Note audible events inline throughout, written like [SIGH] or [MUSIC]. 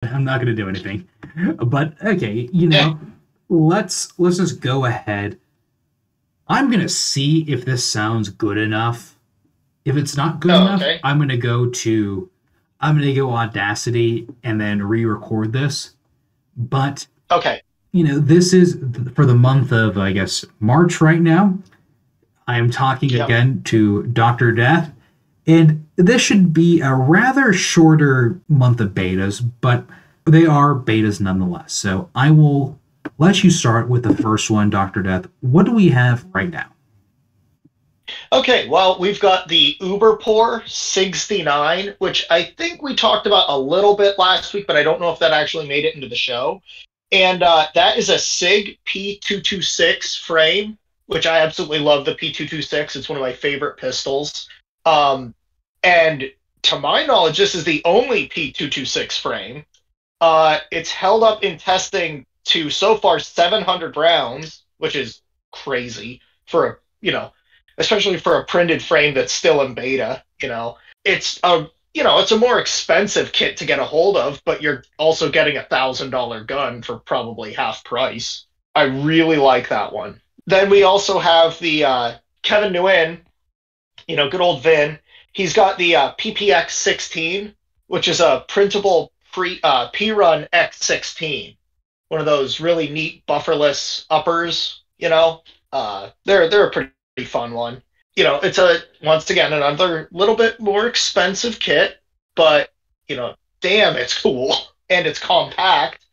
[LAUGHS] I'm not going to do anything. But okay, you know, let's let's just go ahead. I'm going to see if this sounds good enough. If it's not good Oh, enough, okay. I'm going to go to I'm to go Audacity and then re-record this. But Okay. you know, this is for the month of, I guess, March right now. I am talking Yep. again to Dr. Death, and this should be a rather shorter month of betas, but they are betas nonetheless. So I will let you start with the first one, Dr. Death. What do we have right now? Okay, well, we've got the Uber Poor 69, which I think we talked about a little bit last week, but I don't know if that actually made it into the show. And uh, that is a SIG P226 frame, which I absolutely love the P226. It's one of my favorite pistols. Um, and to my knowledge, this is the only P226 frame. Uh, it's held up in testing to so far 700 rounds, which is crazy for a, you know, especially for a printed frame that's still in beta. You know, it's a you know it's a more expensive kit to get a hold of, but you're also getting a thousand dollar gun for probably half price. I really like that one. Then we also have the uh, Kevin Nguyen, you know, good old Vin. He's got the uh, PPX 16, which is a printable pre uh, P-Run X16, one of those really neat bufferless uppers. You know, uh, they're they're a pretty fun one. You know, it's a once again another little bit more expensive kit, but you know, damn, it's [LAUGHS] cool and it's compact.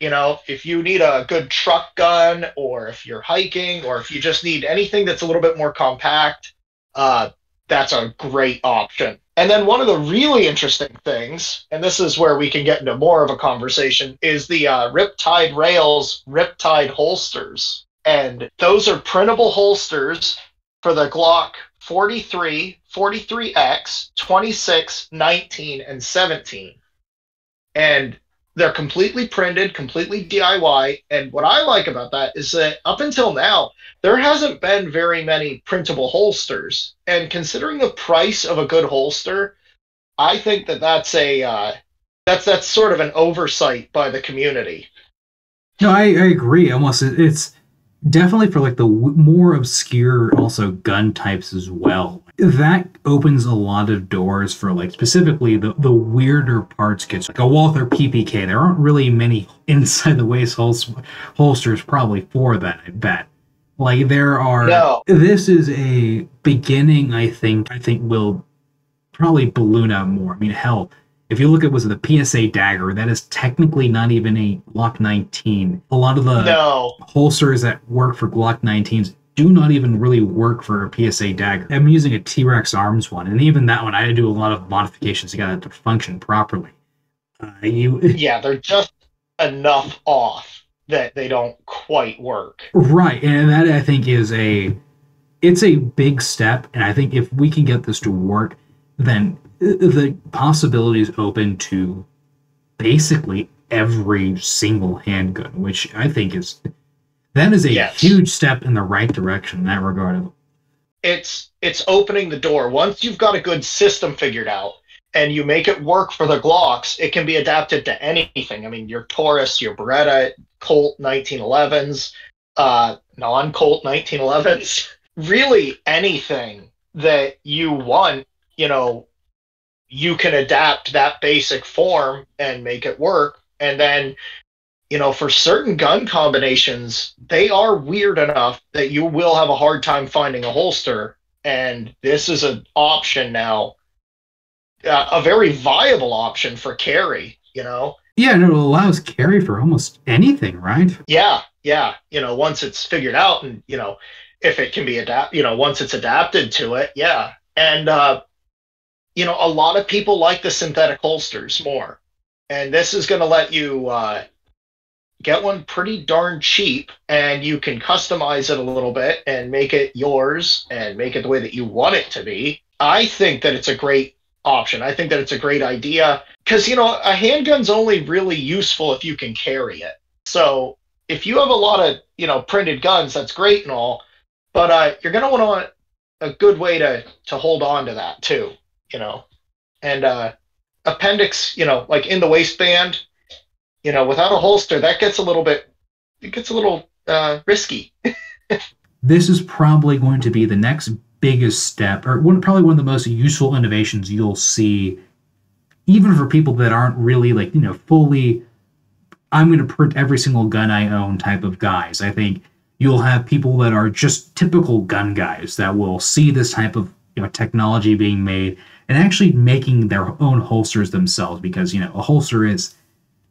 You know, if you need a good truck gun, or if you're hiking, or if you just need anything that's a little bit more compact, uh, that's a great option. And then one of the really interesting things, and this is where we can get into more of a conversation, is the uh, Riptide Rails Riptide holsters. And those are printable holsters for the Glock 43, 43X, 26, 19, and 17. And they're completely printed, completely DIY. And what I like about that is that up until now, there hasn't been very many printable holsters. And considering the price of a good holster, I think that that's a uh, that's that's sort of an oversight by the community. No, I, I agree. Almost, it's definitely for like the more obscure, also gun types as well. That opens a lot of doors for like specifically the the weirder parts kits, like a Walther PPK. There aren't really many [LAUGHS] inside the waist holst- holsters, probably for that. I bet. Like there are. No. This is a beginning. I think. I think will probably balloon out more. I mean, hell, if you look at was it the PSA dagger, that is technically not even a Glock 19. A lot of the No, holsters that work for Glock 19s do not even really work for a PSA dagger. I'm using a T-Rex arms one, and even that one, I had to do a lot of modifications to get it to function properly. Uh, you [LAUGHS] yeah, they're just enough off that they don't quite work. right, and that I think is a it's a big step, and I think if we can get this to work, then the possibilities open to basically every single handgun, which I think is that is a Yes. huge step in the right direction in that regard. it's it's opening the door. Once you've got a good system figured out and you make it work for the Glocks, it can be adapted to anything. I mean, your Taurus, your Beretta, Colt 1911s, uh, non-Colt 1911s, [LAUGHS] really anything that you want, you know, you can adapt that basic form and make it work. And then, you know, for certain gun combinations, they are weird enough that you will have a hard time finding a holster. And this is an option now, uh, a very viable option for carry, you know? Yeah, and it allows carry for almost anything, right? Yeah, yeah. You know, once it's figured out and, you know, if it can be adapt, you know, once it's adapted to it, yeah. And, uh, you know, a lot of people like the synthetic holsters more. And this is going to let you uh, get one pretty darn cheap and you can customize it a little bit and make it yours and make it the way that you want it to be. I think that it's a great option. I think that it's a great idea because, you know, a handgun's only really useful if you can carry it. So if you have a lot of, you know, printed guns, that's great and all, but uh, you're going to want a good way to, to hold on to that too, you know. And uh, appendix, you know, like in the waistband, you know, without a holster, that gets a little bit, it gets a little uh, risky. this is probably going to be the next biggest step, or one probably one of the most useful innovations you'll see, even for people that aren't really like you know fully. I'm going to print every single gun I own type of guys. I think you'll have people that are just typical gun guys that will see this type of you know, technology being made and actually making their own holsters themselves because you know a holster is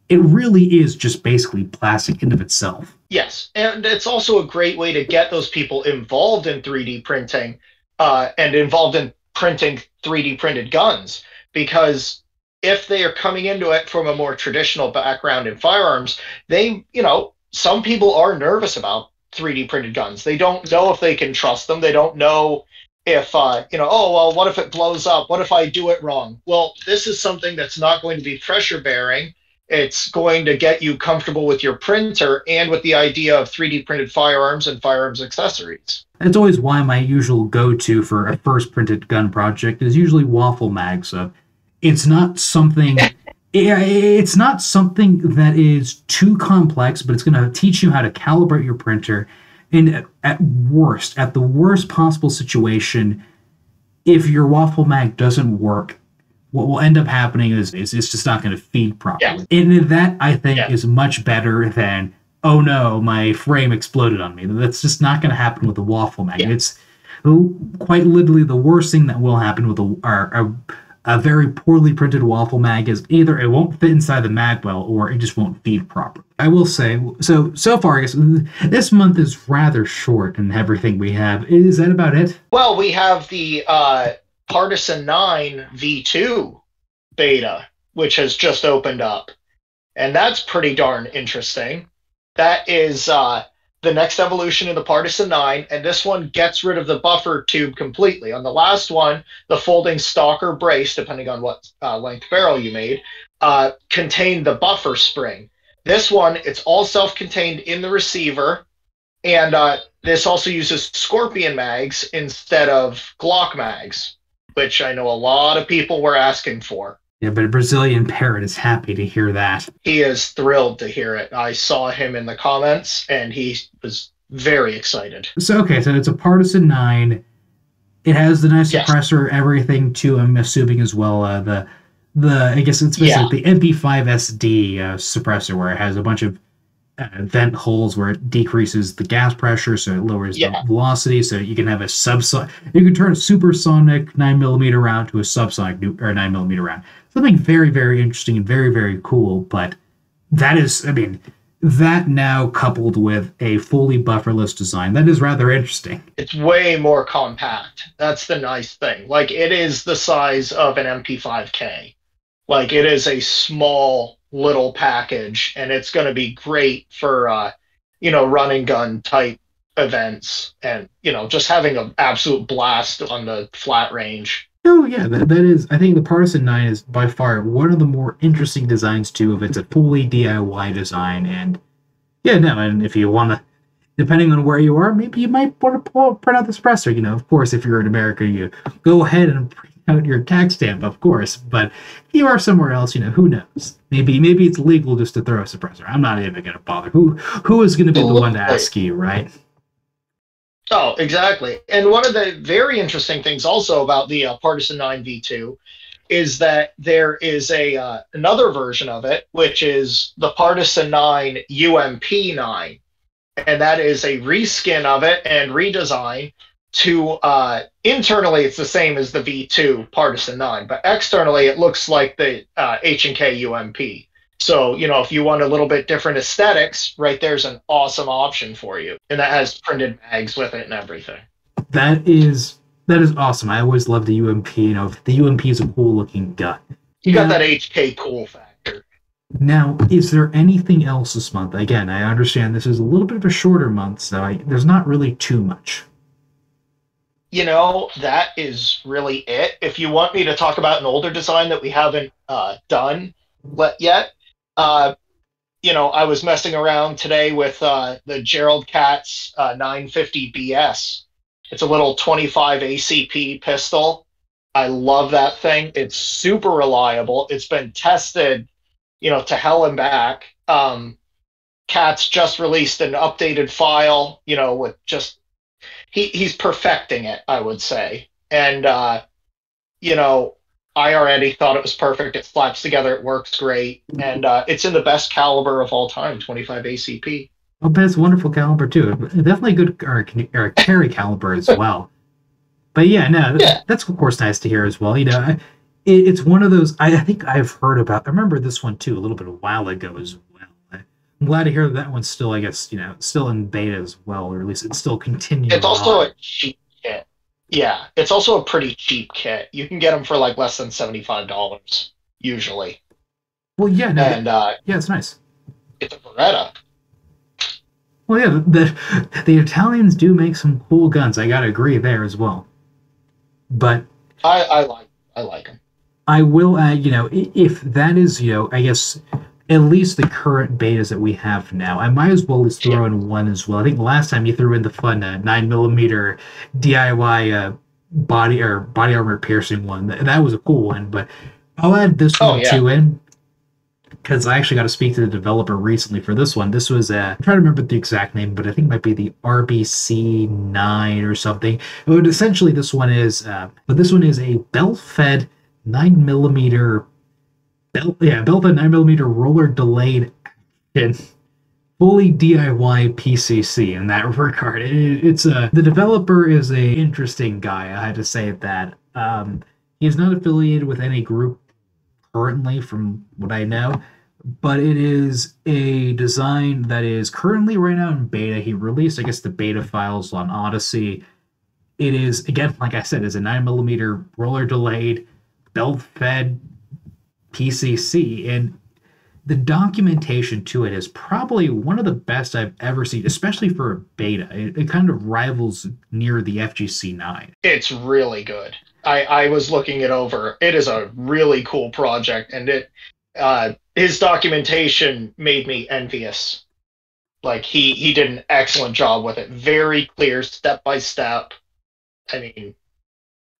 it really is just basically plastic in of itself yes and it's also a great way to get those people involved in 3d printing uh, and involved in printing 3d printed guns because if they are coming into it from a more traditional background in firearms they you know some people are nervous about 3d printed guns they don't know if they can trust them they don't know if uh, you know, oh well, what if it blows up? What if I do it wrong? Well, this is something that's not going to be pressure bearing. It's going to get you comfortable with your printer and with the idea of 3D printed firearms and firearms accessories. That's always why my usual go-to for a first printed gun project is usually waffle mag. So it's not something. [LAUGHS] it's not something that is too complex, but it's going to teach you how to calibrate your printer and at worst, at the worst possible situation, if your waffle mag doesn't work, what will end up happening is, is it's just not going to feed properly. Yeah. And that I think yeah. is much better than oh no, my frame exploded on me. That's just not going to happen with a waffle mag. Yeah. It's quite literally the worst thing that will happen with a, a, a very poorly printed waffle mag is either it won't fit inside the mag well or it just won't feed properly. I will say, so so far, I guess this month is rather short in everything we have. Is that about it? Well, we have the uh, Partisan 9 V2 beta, which has just opened up. And that's pretty darn interesting. That is uh, the next evolution in the Partisan 9, and this one gets rid of the buffer tube completely. On the last one, the folding stalker brace, depending on what uh, length barrel you made, uh, contained the buffer spring. This one, it's all self-contained in the receiver, and uh, this also uses Scorpion mags instead of Glock mags, which I know a lot of people were asking for. Yeah, but a Brazilian parrot is happy to hear that. He is thrilled to hear it. I saw him in the comments, and he was very excited. So okay, so it's a Partisan Nine. It has the nice yes. suppressor, everything too. I'm assuming as well. Uh, the the I guess it's basically yeah. the MP5 SD uh, suppressor where it has a bunch of uh, vent holes where it decreases the gas pressure, so it lowers yeah. the velocity. So you can have a subsonic. You can turn a supersonic nine millimeter round to a subsonic or nine millimeter round. Something very very interesting and very very cool. But that is, I mean, that now coupled with a fully bufferless design that is rather interesting it's way more compact that's the nice thing like it is the size of an mp5k like it is a small little package, and it's going to be great for uh, you know run and gun type events, and you know just having an absolute blast on the flat range. Oh yeah, that, that is. I think the Partisan Nine is by far one of the more interesting designs too. If it's a fully DIY design, and yeah, no, and if you want to, depending on where you are, maybe you might want to pull, print out the suppressor. You know, of course, if you're in America, you go ahead and out your tax stamp, of course. But if you are somewhere else, you know, who knows? Maybe maybe it's legal just to throw a suppressor. I'm not even gonna bother. Who who is gonna be the one to ask you, right? Oh, exactly. And one of the very interesting things also about the uh, Partisan 9 V2 is that there is a uh, another version of it, which is the Partisan 9 UMP 9, and that is a reskin of it and redesign to uh, internally it's the same as the V2 Partisan 9, but externally it looks like the uh, H&K UMP. So, you know, if you want a little bit different aesthetics, right there's an awesome option for you. And that has printed mags with it and everything. That is that is awesome. I always love the UMP. You know, the UMP is a cool looking gun. You got that HK cool factor. Now, is there anything else this month? Again, I understand this is a little bit of a shorter month, so I, there's not really too much you know, that is really it. If you want me to talk about an older design that we haven't uh, done yet, uh, you know, I was messing around today with uh, the Gerald Katz uh, 950 BS. It's a little 25 ACP pistol. I love that thing. It's super reliable. It's been tested, you know, to hell and back. Um, Cat's just released an updated file, you know, with just he he's perfecting it, I would say. And uh, you know, I already thought it was perfect. It slaps together, it works great, and uh, it's in the best caliber of all time, 25 ACP. Oh, but it's wonderful caliber too. Definitely good or, or carry caliber as [LAUGHS] well. But yeah, no, Yeah. that's of course nice to hear as well. You know, I- it, it's one of those. I, I think I've heard about. I remember this one too a little bit a while ago as well. I'm glad to hear that, that one's still, I guess, you know, still in beta as well, or at least it's still continuing. It's also on. a cheap kit. Yeah, it's also a pretty cheap kit. You can get them for like less than $75 usually. well, yeah, no, And uh, yeah, it's nice. it's a Beretta. Well, yeah, the the Italians do make some cool guns. I gotta agree there as well. But I, I like I like them. I will add, you know, if that is, you know, I guess at least the current betas that we have now, I might as well just throw in one as well. I think last time you threw in the fun uh, nine millimeter DIY uh, body or body armor piercing one. That, that was a cool one, but I'll add this Oh, one yeah. too in because I actually got to speak to the developer recently for this one. This was uh, I'm trying to remember the exact name, but I think it might be the RBC nine or something. But essentially, this one is, uh, but this one is a belt-fed nine millimeter belt, yeah, nine millimeter roller delayed action. Fully DIY PCC in that [LAUGHS] regard. It- it's a the developer is a interesting guy. I had to say that. Um, he's not affiliated with any group currently, from what I know but it is a design that is currently right now in beta. He released, I guess, the beta files on Odysee. It is again, like I said, is a nine millimeter roller delayed, belt fed PCC, and the documentation to it is probably one of the best I've ever seen, especially for a beta. It, it kind of rivals near the FGC nine. It's really good. I, I was looking it over. It is a really cool project, and it uh, his documentation made me envious. Like he he did an excellent job with it. Very clear, step by step. I mean,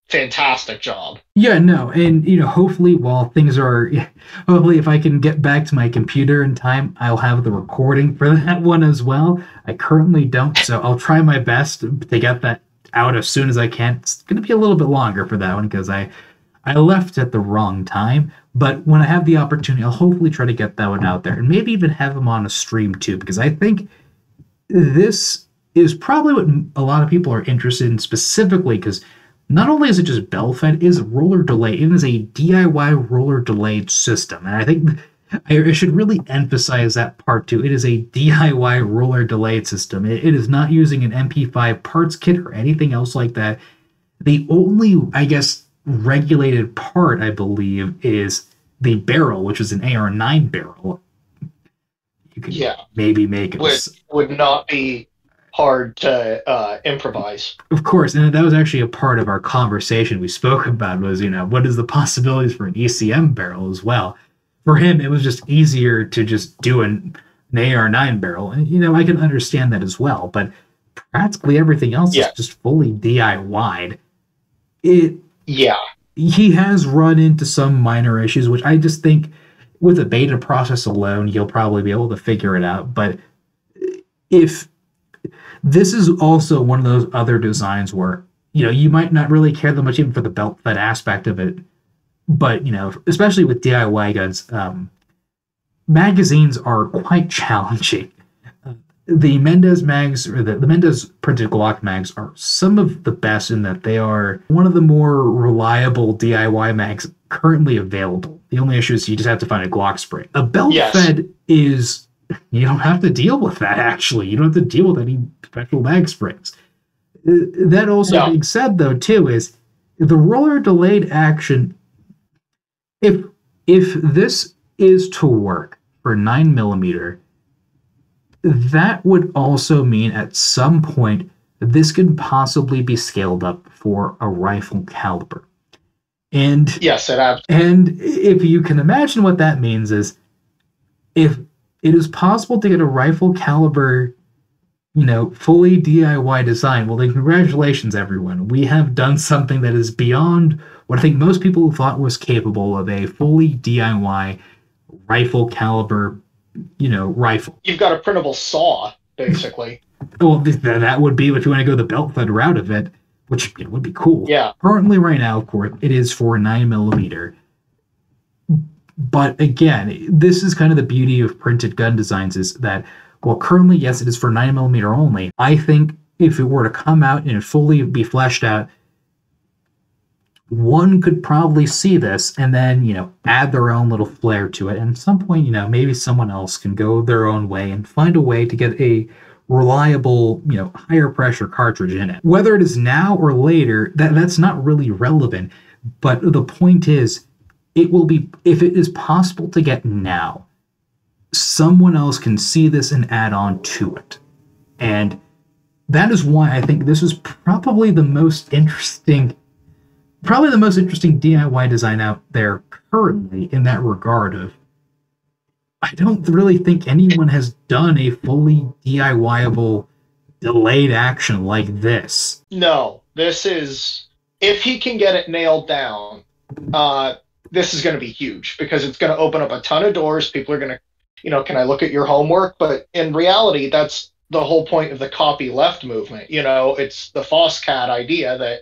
fantastic job. Yeah, no, and you know, hopefully, while things are, [LAUGHS] hopefully, if I can get back to my computer in time, I'll have the recording for that one as well. I currently don't, so I'll try my best to get that out as soon as I can. It's going to be a little bit longer for that one because I, I left at the wrong time. But when I have the opportunity, I'll hopefully try to get that one out there, and maybe even have them on a stream too, because I think this is probably what a lot of people are interested in specifically because not only is it just belt fed, it is roller delay. It is a DIY roller delayed system. And I think I should really emphasize that part too. It is a DIY roller delayed system. It, it is not using an MP5 parts kit or anything else like that. The only, I guess, regulated part, I believe, is the barrel, which is an AR9 barrel. You can Yeah, maybe make it. would would not be hard to uh, improvise. Of course, and that was actually a part of our conversation we spoke about was, you know, what is the possibilities for an ECM barrel as well. For him, it was just easier to just do an, an AR9 barrel. And, you know, I can understand that as well, but practically everything else Yeah. is just fully DIY'd. It Yeah, he has run into some minor issues, which I just think with the beta process alone, you'll probably be able to figure it out. But if this is also one of those other designs where you know you might not really care that much even for the belt fed aspect of it, but you know, especially with DIY guns, um, magazines are quite [LAUGHS] challenging. Uh, The Mendez mags or the, the Mendez printed Glock mags are some of the best in that they are one of the more reliable DIY mags currently available. The only issue is you just have to find a Glock spring. A belt Yes. fed is you don't have to deal with that actually. You don't have to deal with any special mag springs. Uh, That also being said though too is the roller delayed action if if this is to work for 9 millimeter that would also mean at some point this could possibly be scaled up for a rifle caliber and yes, it ab- and if you can imagine what that means is if it is possible to get a rifle caliber, you know, fully DIY design, well then congratulations everyone. We have done something that is beyond what I think most people thought was capable of a fully DIY rifle caliber you know, rifle. You've got a printable saw, basically. [LAUGHS] Well, th- th- that would be if you want to go the belt fed route of it, which you know, would be cool. Yeah. Currently, right now, of course, it is for nine millimeter. But again, this is kind of the beauty of printed gun designs is that, well, currently, yes, it is for nine millimeter only. I think if it were to come out and fully be fleshed out, one could probably see this and then, you know, add their own little flair to it. And at some point, you know, maybe someone else can go their own way and find a way to get a reliable, you know, higher pressure cartridge in it. Whether it is now or later, that that's not really relevant. But the point is, it will be if it is possible to get now, someone else can see this and add on to it. And that is why I think this is probably the most interesting probably the most interesting DIY design out there currently in that regard of I don't really think anyone has done a fully DIYable delayed action like this. No, this is if he can get it nailed down, uh, this is going to be huge because it's going to open up a ton of doors. People are going to, you know, can I look at your homework? But in reality, that's the whole point of the copy left movement. You know, it's the FOSSCAD idea that,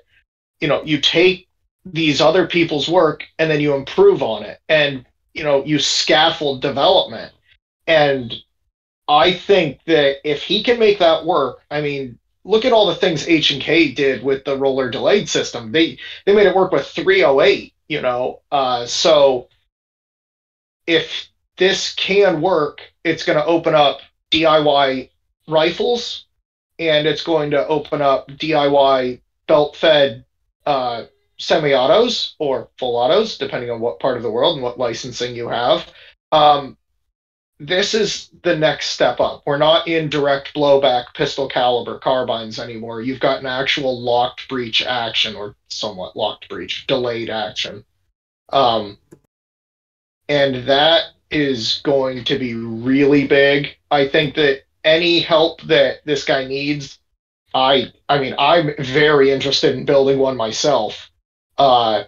you know, you take these other people's work and then you improve on it. And you know you scaffold development and i think that if he can make that work i mean look at all the things h and k did with the roller delayed system they they made it work with 308 you know uh, so if this can work it's going to open up diy rifles and it's going to open up diy belt fed uh, semi-autos or full autos, depending on what part of the world and what licensing you have. Um, this is the next step up. We're not in direct blowback pistol caliber carbines anymore. You've got an actual locked breech action, or somewhat locked breech, delayed action. Um, and that is going to be really big. I think that any help that this guy needs, I I mean, I'm very interested in building one myself uh,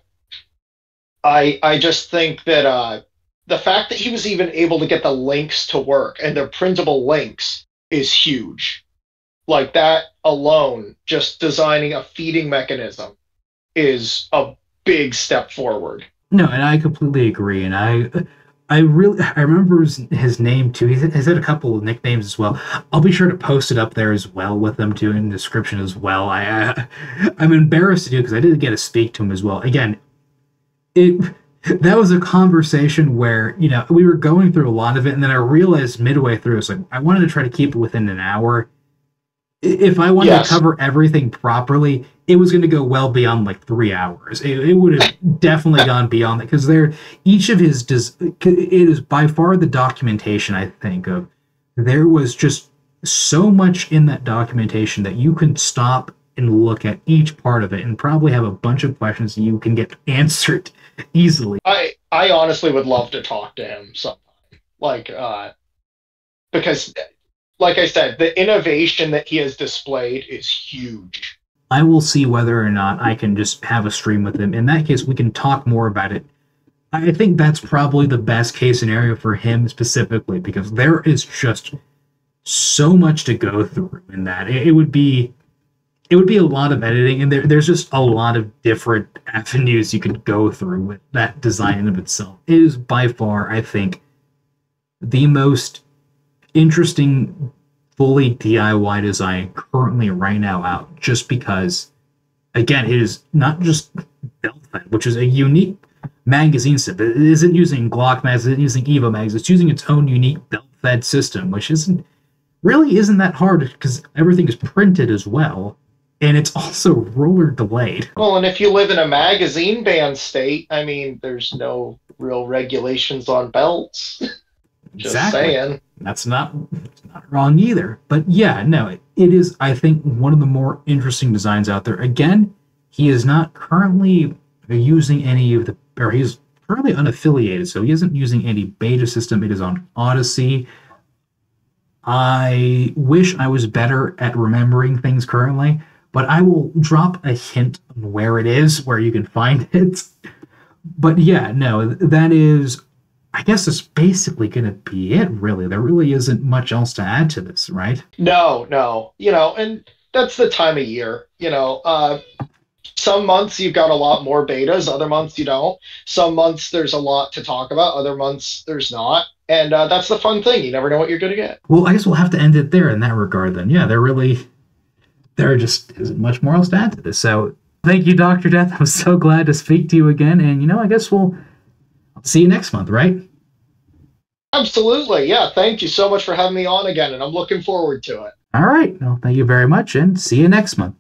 I I just think that uh, the fact that he was even able to get the links to work and they're printable links is huge. Like that alone, just designing a feeding mechanism is a big step forward. No, and I completely agree. And I I really I remember his, his name too. He has had a couple of nicknames as well. I'll be sure to post it up there as well with them too in the description as well. I uh, I'm embarrassed to do because I didn't get to speak to him as well. Again, it that was a conversation where you know we were going through a lot of it, and then I realized midway through, it's like I wanted to try to keep it within an hour. If I wanted yes. to cover everything properly, it was going to go well beyond like three hours. It, it would have definitely gone beyond that because there, each of his does. It is by far the documentation I think of. There was just so much in that documentation that you can stop and look at each part of it and probably have a bunch of questions you can get [LAUGHS] answered [LAUGHS] easily. I I honestly would love to talk to him sometime. Like uh because like I said, the innovation that he has displayed is huge. I will see whether or not I can just have a stream with him. In that case, we can talk more about it. I think that's probably the best case scenario for him specifically because there is just so much to go through in that. It, it would be it would be a lot of editing and there, there's just a lot of different avenues you could go through with that design of itself. It is by far, I think, the most interesting fully DIY design currently right now out just because again it is not just belt-fed, which is a unique magazine set. It isn't using Glock mags, it isn't using Evo mags, it's using its own unique belt-fed system, which isn't really isn't that hard because everything is printed as well. And it's also roller delayed. Well, and if you live in a magazine ban state, I mean, there's no real regulations on belts. [LAUGHS] Just exactly. saying. That's not not wrong either. But yeah, no, it, it is. I think one of the more interesting designs out there. Again, he is not currently using any of the, or he's currently unaffiliated, so he isn't using any beta system. It is on Odysee. I wish I was better at remembering things currently, but I will drop a hint on where it is, where you can find [LAUGHS] it. But yeah, no, that is I guess it's basically going to be it, really. There really isn't much else to add to this, right? No, no. You know, and that's the time of year. You know, uh, some months you've got a lot more betas, other months you don't. Some months there's a lot to talk about, other months there's not. And uh, that's the fun thing. You never know what you're going to get. Well, I guess we'll have to end it there in that regard then. Yeah, there really, there just isn't much more else to add to this. So thank you, Dr. Death. I'm so glad to speak to you again. And, you know, I guess we'll see you next month, right? Absolutely. Yeah. Thank you so much for having me on again. And I'm looking forward to it. All right. Well, thank you very much and see you next month.